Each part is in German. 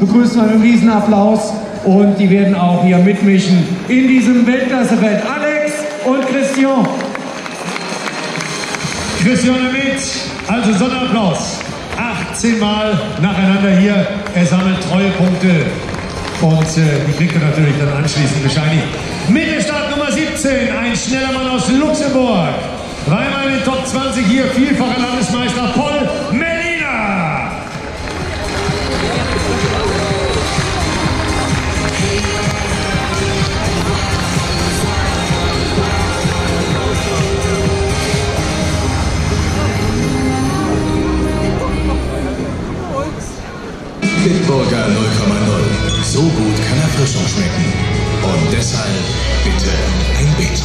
begrüßen wir mit einem Riesenapplaus und die werden auch hier mitmischen in diesem Weltklassefeld. Alex und Christian. Christian mit, also Sonderapplaus. 18 Mal nacheinander hier. Er sammelt Treuepunkte und äh, die kriegt er natürlich dann anschließend wahrscheinlich. Mittelstart Nummer 17, ein schneller Mann aus Luxemburg. Dreimal in den Top 20 hier, vielfacher Landesmeister Paul Bitburger 0,0. So gut kann Erfrischung schmecken. Und deshalb bitte ein Bit.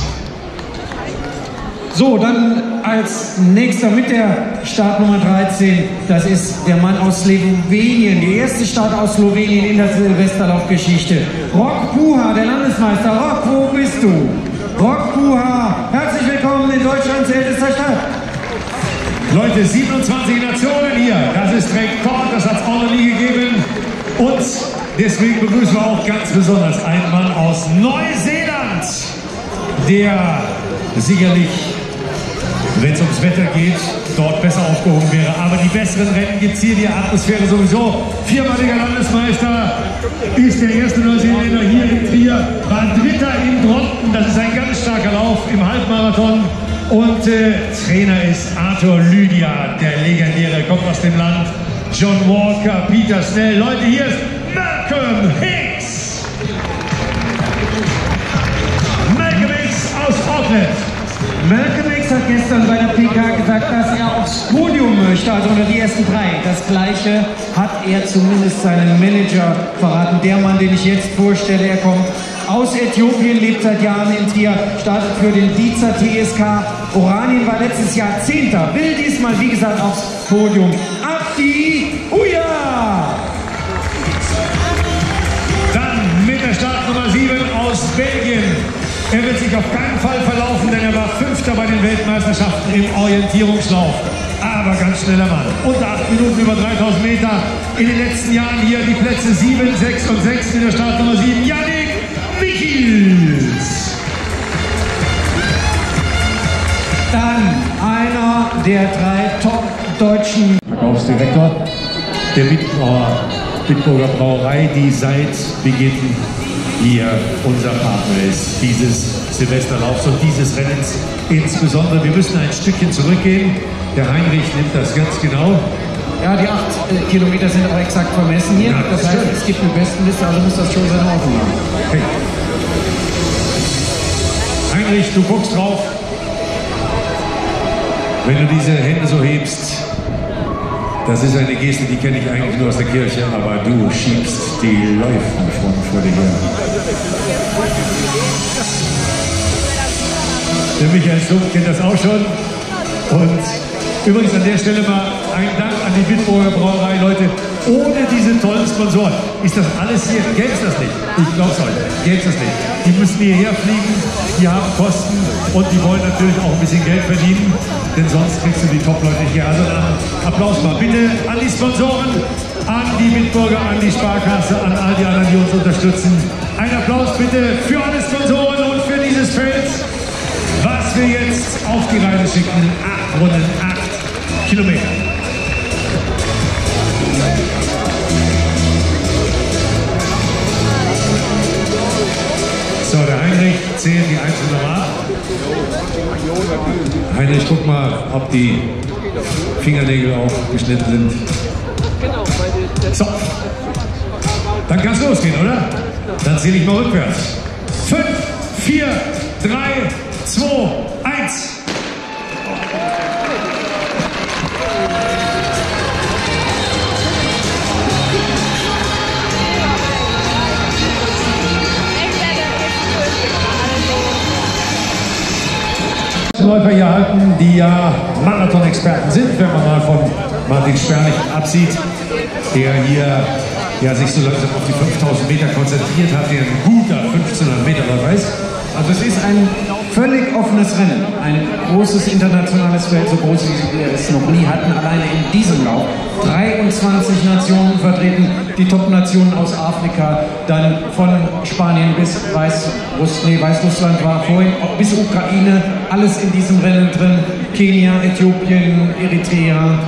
So, dann als nächster mit der Startnummer 13, das ist der Mann aus Slowenien, die erste Start aus Slowenien in der Silvesterlaufgeschichte. Rock Puha, der Landesmeister. Rock, wo bist du? Rock Puha, herzlich willkommen in Deutschlands ältester Stadt. Leute, 27 Nationen hier. Das ist Rekord, das hat es auch noch nie gegeben. Und deswegen begrüßen wir auch ganz besonders einen Mann aus Neuseeland, der sicherlich, wenn es ums Wetter geht, dort besser aufgehoben wäre. Aber die besseren Rennen gibt es hier, die Atmosphäre sowieso. Viermaliger Landesmeister ist der erste Neuseeländer hier in Trier, war Dritter in Dronten. Das ist ein ganz starker Lauf im Halbmarathon. Und äh, Trainer ist Arthur Lydia, der legendäre, kommt aus dem Land. John Walker, Peter Snell. Leute, hier ist Malcolm Hicks. Malcolm Hicks aus Auckland. Malcolm Hat gestern bei der PK gesagt, dass er aufs Podium möchte, also unter die ersten drei. Das gleiche hat er zumindest seinem Manager verraten. Der Mann, den ich jetzt vorstelle, er kommt aus Äthiopien, lebt seit Jahren in Trier, startet für den Diza TSK. Oranien war letztes Jahr Zehnter, will diesmal, wie gesagt, aufs Podium. Abdi Uya! Dann mit der Startnummer 7 aus Belgien. Er wird sich auf keinen Fall verlaufen, denn er war Fünfter bei den Weltmeisterschaften im Orientierungslauf. Aber ganz schneller Mann. Unter 8 Minuten über 3000 Meter. In den letzten Jahren hier die Plätze 7, 6 und 6 mit der Startnummer 7. Yannick Michels. Dann einer der drei top-deutschen Verkaufsdirektor der Bitburger Brauerei, die seit Beginn hier unser Partner ist, dieses Silvesterlaufs und dieses Rennens insbesondere. Wir müssen ein Stückchen zurückgehen. Der Heinrich nimmt das ganz genau. Ja, die acht äh, Kilometer sind auch exakt vermessen hier. Ja, das das heißt, es gibt eine Bestenliste, also muss das schon seine Ordnung haben. Okay. Heinrich, du guckst drauf. Wenn du diese Hände so hebst, das ist eine Geste, die kenne ich eigentlich nur aus der Kirche, aber du schiebst die Läufen von vor dir her. Der Michael Stumpf kennt das auch schon. Und übrigens an der Stelle mal ein Dank an die Bitburger Brauerei, Leute. Ohne diese tollen Sponsoren ist das alles hier, gäbe es das nicht. Ich glaub's euch, gäbe es das nicht. Die müssen hierher fliegen, die haben Kosten und die wollen natürlich auch ein bisschen Geld verdienen, denn sonst kriegst du die Top-Leute hier. Also dann Applaus mal bitte an die Sponsoren, an die Bitburger, an die Sparkasse, an all die anderen, die uns unterstützen. Ein Applaus bitte für alle Sponsoren und für dieses Feld was wir jetzt auf die Reise schicken. Acht Runden, acht Kilometer. So, der Heinrich zählt die einzelnen ab. Heinrich, guck mal, ob die Fingernägel auch geschnitten sind. So, dann kann es losgehen, oder? Dann zähle ich mal rückwärts. Fünf, vier, drei, zwei, eins. Läufer hier halten, die ja Marathon-Experten sind, wenn man mal von Martin Sperlich absieht, der hier ja, sich so langsam auf die 5000 Meter konzentriert hat, der ein guter 1500 Meter Läufer ist. Also es ist ein völlig offenes Rennen. Ein großes internationales Feld, so groß wie wir es noch nie hatten, alleine in diesem Lauf. 23 Nationen vertreten, die Top-Nationen aus Afrika, dann von Spanien bis Weißruss, nee, Weißrussland war vorhin, bis Ukraine, alles in diesem Rennen drin. Kenia, Äthiopien, Eritrea,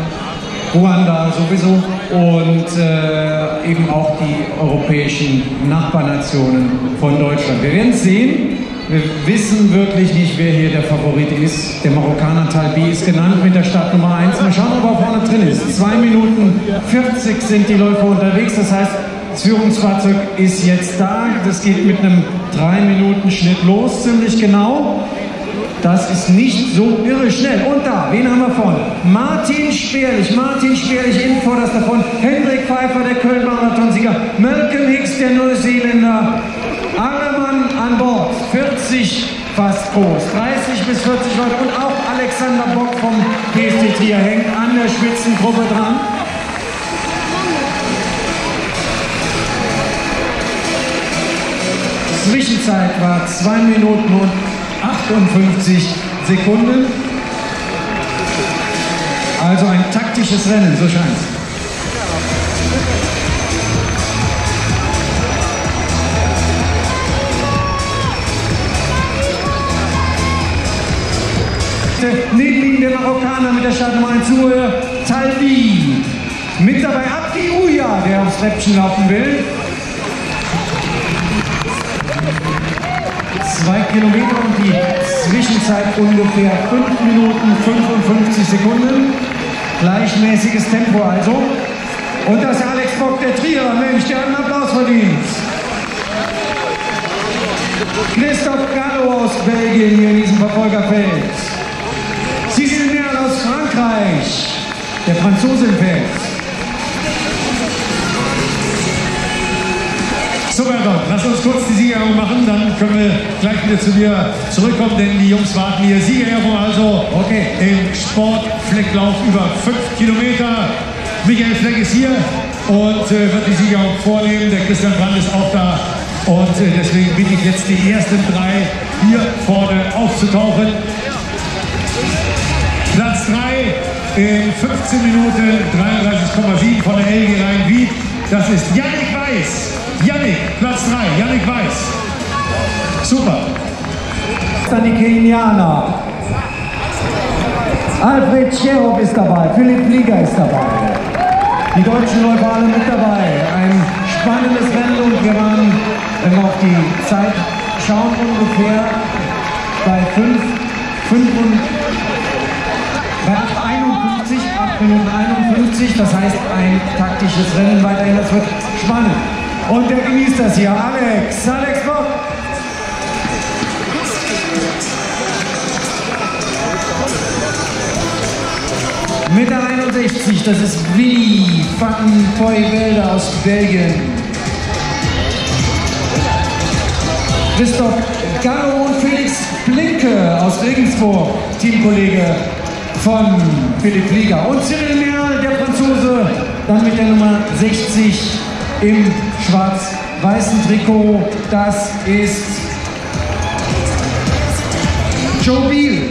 Ruanda sowieso und äh, eben auch die europäischen Nachbarnationen von Deutschland. Wir werden sehen. Wir wissen wirklich nicht, wer hier der Favorit ist. Der Marokkaner Talbi ist genannt mit der Startnummer 1. Mal schauen, ob er vorne drin ist. 2 Minuten 40 sind die Läufer unterwegs. Das heißt, das Führungsfahrzeug ist jetzt da. Das geht mit einem 3-Minuten-Schnitt los, ziemlich genau. Das ist nicht so irre schnell. Und da, wen haben wir vorne? Martin Speerlich. Martin Speerlich in vorderster davon. Hendrik Pfeiffer, der Köln-Marathonsieger. Malcolm Hicks, der Neuseeländer. Angermann an Bord. 40 fast groß. 30 bis 40 Leute. Und auch Alexander Bock vom PST Trier hängt an der Spitzengruppe dran. Zwischenzeit war 2 Minuten und 58 Sekunden. Also ein taktisches Rennen, so scheint Neben der Marokkaner mit der Startnummer 1 Uhr, Talbi. Mit dabei Abdi Uya, der aufs Treppchen laufen will. Zwei Kilometer und die Zwischenzeit ungefähr 5 Minuten 55 Sekunden. Gleichmäßiges Tempo also. Und das ist Alex Bock, der Trierer. Mensch, der einen Applaus verdient. Christoph Gallo aus Belgien hier in diesem Verfolgerfeld. Cyril Merl aus Frankreich. Der Franzose im Feld. So, Bernhard, lass uns kurz die Siegerehrung machen, dann können wir gleich wieder zu dir zurückkommen, denn die Jungs warten hier. Siegerehrung also Okay. im Sportflecklauf über 5 Kilometer. Michael Fleck ist hier und äh, wird die Siegerehrung vornehmen. Der Christian Brand ist auch da und äh, deswegen bitte ich jetzt die ersten drei hier vorne aufzutauchen. In 15 Minuten 33,7 von der LG Rhein-Wied. Das ist Yannick Weiß. Yannick, Platz 3, Yannick Weiß. Super. Dann die Kenianer. Alfred Cherop ist dabei, Philipp Flieger ist dabei. Die deutschen Läufer alle mit dabei. Ein spannendes Rennen und wir waren, wenn wir auf die Zeit schauen, ungefähr bei 5, 5 und 8,51, 8 Minuten 51, das heißt ein taktisches Rennen weiterhin, das wird spannend. Und der genießt das hier, Alex, Alex Bock. Mit der 61, das ist Willi van Poivelde aus Belgien. Christoph Gallo und Felix Blinke aus Regensburg, Teamkollege von Philipp Flieger. Und Cyril Merl, der Franzose, dann mit der Nummer 60 im schwarz-weißen Trikot. Das ist Joe Beal.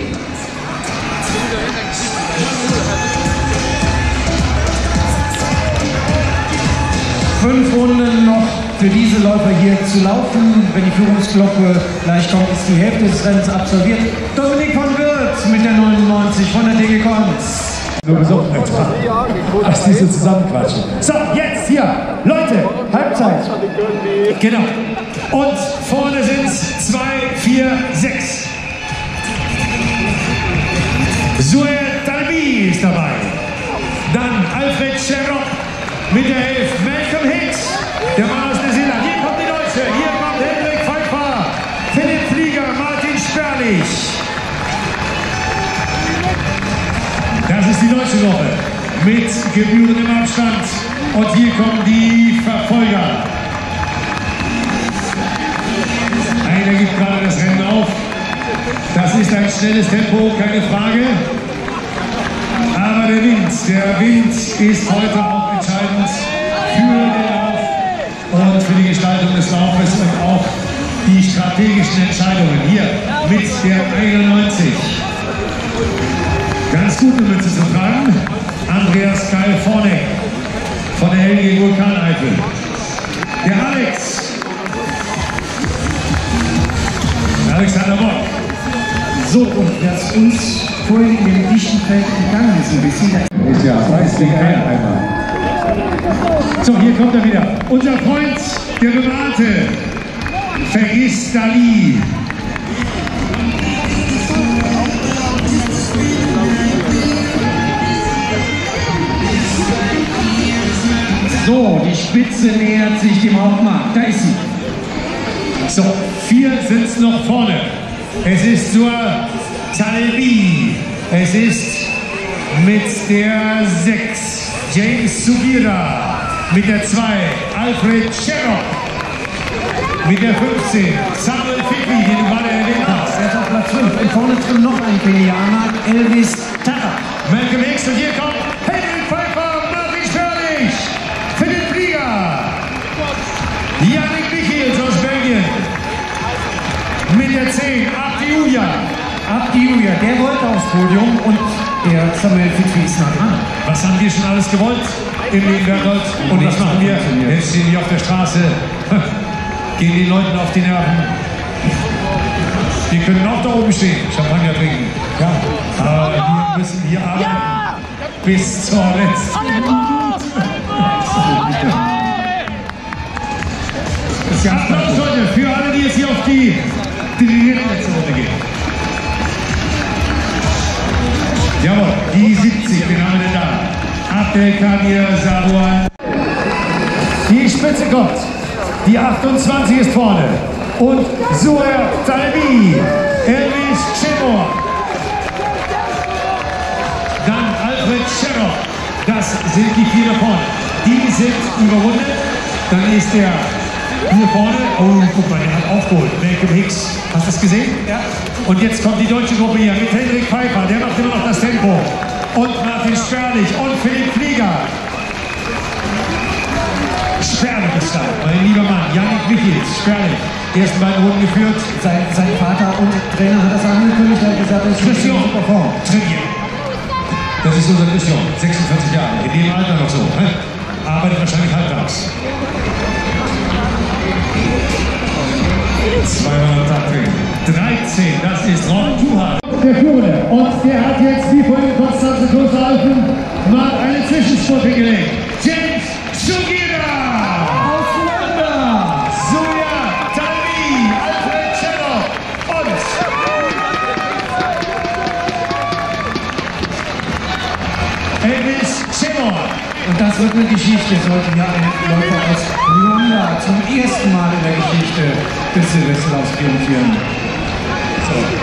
Fünf Runden noch für diese Läufer hier zu laufen. Wenn die Führungsglocke gleich kommt, ist die Hälfte des Rennens absolviert. Dominik von Wirth mit der 99 von der DG Konz. Nur besoffen als diese Zusammenquatschen. So, jetzt hier, Leute, Halbzeit. genau. Und vorne sind es 2, 4, 6. Suel Talbi ist dabei. Dann Alfred Sherrock mit der 11. Malcolm Hicks, der Mann die deutsche Woche mit gebührendem Abstand. Und hier kommen die Verfolger. Einer gibt gerade das Rennen auf. Das ist ein schnelles Tempo, keine Frage. Aber der Wind, der Wind ist heute auch entscheidend für den Lauf und für die Gestaltung des Laufes und auch die strategischen Entscheidungen. Hier mit der 91. Ganz gute Mütze zu tragen. Andreas Keil Vorneck von der LG Vulkaneifel. Der Alex. Alexander Bock. So, und was uns vorhin in dem dichten Feld entgangen ist ein bisschen. Ist ja, weiß wegen Einheimer. So, hier kommt er wieder. Unser Freund, der Bewahrte. Vergiss Dali. So, die Spitze nähert sich dem Hauptmarkt. Da ist sie. So, vier sind es noch vorne. Es ist zur Talebi. Es ist mit der 6 James Sugira. Mit der 2 Alfred Sherrock. Mit der 15 Samuel Fickli, den du gerade erwähnt hast. Er ist auf Platz 5. Und vorne drin noch ein Kenianer, Elvis Tara. Malcolm Hicks und hier kommt Henry Mit der 10 Abdi Uja. Abdi Julia, der wollte aufs Podium und der Samuel Fitzwi ist nah dran. Was haben wir schon alles gewollt im Leben Berthold? Und was machen wir? Jetzt stehen wir auf der Straße, gehen den Leuten auf die Nerven. Wir können auch da oben stehen, Champagner trinken. Ja, aber wir müssen hier arbeiten. Bis zur letzten Applaus, Leute, für alle, die jetzt hier auf die dritte Runde gehen. Jawohl, die 70, wen haben wir denn da? Abdelkadir Saruan. Die Spitze kommt. Die 28 ist vorne. Und Suher Talbi. Elvis Chemor. Dann Alfred Scherrock. Das sind die vier da vorne. Die sind überrundet. Dann ist der hier vorne. Oh, guck mal, der hat aufgeholt. Malcolm Hicks. Hast du das gesehen? Ja. Und jetzt kommt die deutsche Gruppe hier mit Hendrik Pfeiffer. Der macht immer noch das Tempo. Und Martin Sperlich und Philipp Flieger. Sperlich ist da, mein lieber Mann. Janik Michels, Sperlich. Ersten beiden Runden geführt. Sein, sein Vater und Trainer hat das angekündigt, er hat gesagt, er ist Christian super Form. trainieren. Das ist unser Christian, 46 Jahre, in dem Alter noch so. Ne? Arbeitet wahrscheinlich halbtags. 13, das ist Ron Tuhart. Der Führende. Und der hat jetzt, wie vorhin Konstanze Großalpen, mal eine Zwischenspur hingelegt. James Sugira! Auseinander! Suya Talbi, Alfred Cello und Elvis Schemmer. Und das wird eine Geschichte, sollte hier ein Läufer aus Ruanda ersten Mal in der Geschichte des Silvesterlaufs triumphieren.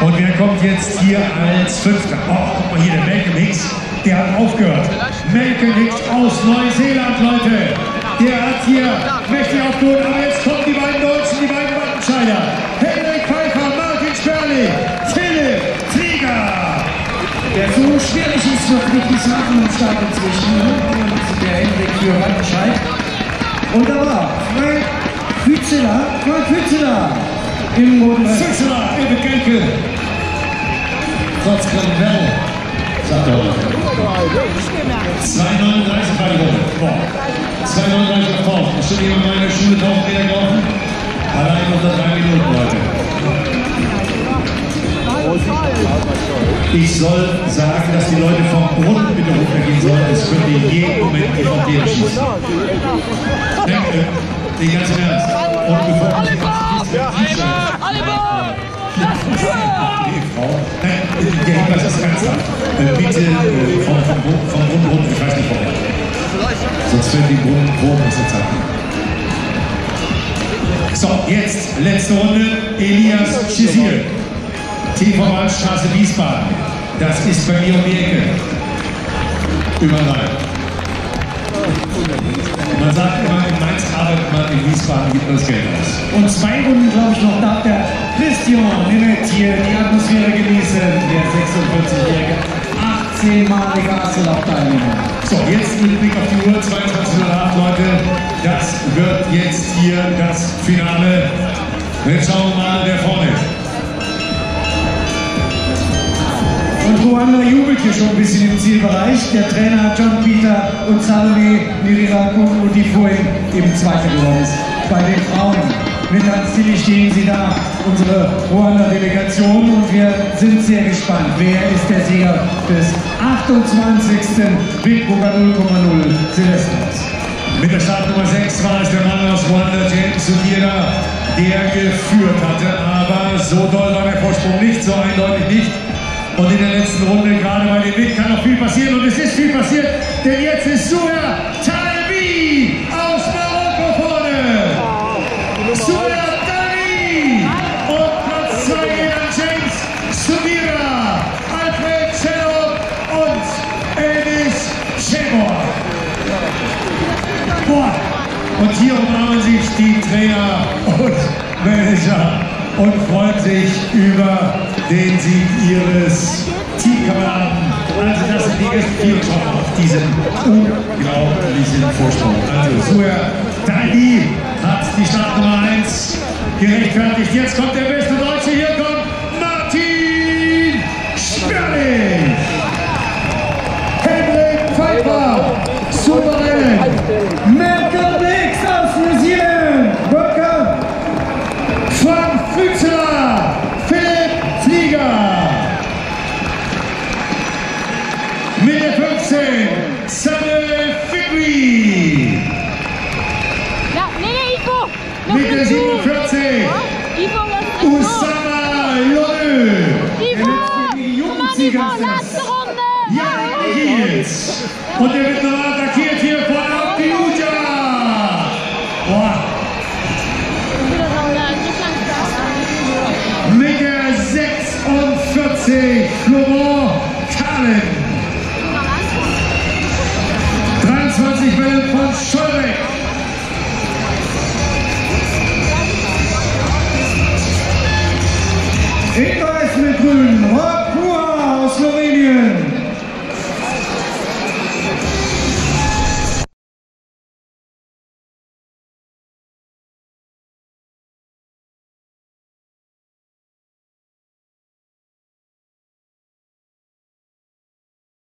Und wer kommt jetzt hier als Fünfter? Oh, guck mal hier, der Malcolm Hicks, der hat aufgehört. Malcolm Hicks aus Neuseeland, Leute. Der hat hier mächtig aufgehört, aber jetzt kommen die beiden Deutschen, die beiden Wattenscheider. Henrik Pfeiffer, Martin Sperli, Philipp Flieger. Der so schwierig ist für Friedrichshafen im Start inzwischen. ne? Und der Henrik für Wattenscheid. Frank Fützeler, Frank Fützeler im roten Rest. Fützeler, Ebbe Gelke. Trotz Krankenwelle, sagt er heute. 2,39 war die Runde. Boah. 2,39 auf 1000. Bestimmt jemand mal in der Schule 1000 Meter gelaufen? Allein unter drei Minuten, Leute. Ich soll sagen, dass die Leute vom Brunnen bitte runtergehen sollen. Es könnte jeden Moment die Fontäne schießen. Danke. Den ganzen Ernst. Und bevor man sich Nee, Frau. Nein, der Hinweis ist ernsthaft. Äh, bitte äh, vom, vom, vom ich weiß nicht warum. Sonst werden die Wurm aus der Zeit. So, jetzt letzte Runde. Elias Chizil. TV Waldstraße Wiesbaden. Das ist bei mir um die Ecke. Überall. Man sagt immer, in Mainz arbeitet man, in Wiesbaden gibt man das Geld aus. Und zwei Runden, glaube ich, noch darf der Christian Nemeth hier die Atmosphäre genießen. Der 46-jährige, 18-malige Asselab-Teilnehmer. So, jetzt mit Blick auf die Uhr, 22.08 Leute. Das wird jetzt hier das Finale. Jetzt schauen wir mal, wer vorne ist. Und Ruanda jubelt hier schon ein bisschen im Zielbereich. Der Trainer John Peter und Salome Niriraku, die vorhin eben Zweiter geworden ist. Bei den Frauen mit Anstili stehen sie da, unsere Ruanda-Delegation. Und wir sind sehr gespannt, wer ist der Sieger des 28. Bitburger 0,0 Silvesters. Mit der Startnummer 6 war es der Mann aus Ruanda, James Sudira, der geführt hatte. Aber so doll war der Vorsprung nicht, so eindeutig nicht. Und in der letzten Runde, gerade bei dem Wind, kann noch viel passieren. Und es ist viel passiert, denn jetzt ist Suya Talbi aus Marokko vorne. Suya Talbi! Und Platz 2 geht an James Sudira, Alfred Cello und Elvis. Boah. Und hier umarmen sich die Trainer und Manager und freuen sich über den Sieg ihres Teamkameraden. Also das sind die ersten vier Schauen auf diesen unglaublichen Vorsprung. Also Suher Dali hat die Startnummer 1 gerechtfertigt. Jetzt kommt der beste Deutsche. Hier kommt Martin Sperling. Henrik Pfeiffer. Souverän. Florent Kahlen. 23 Bälle von Scholbeck. In weiß mit grün, Rob Pua aus Slowenien.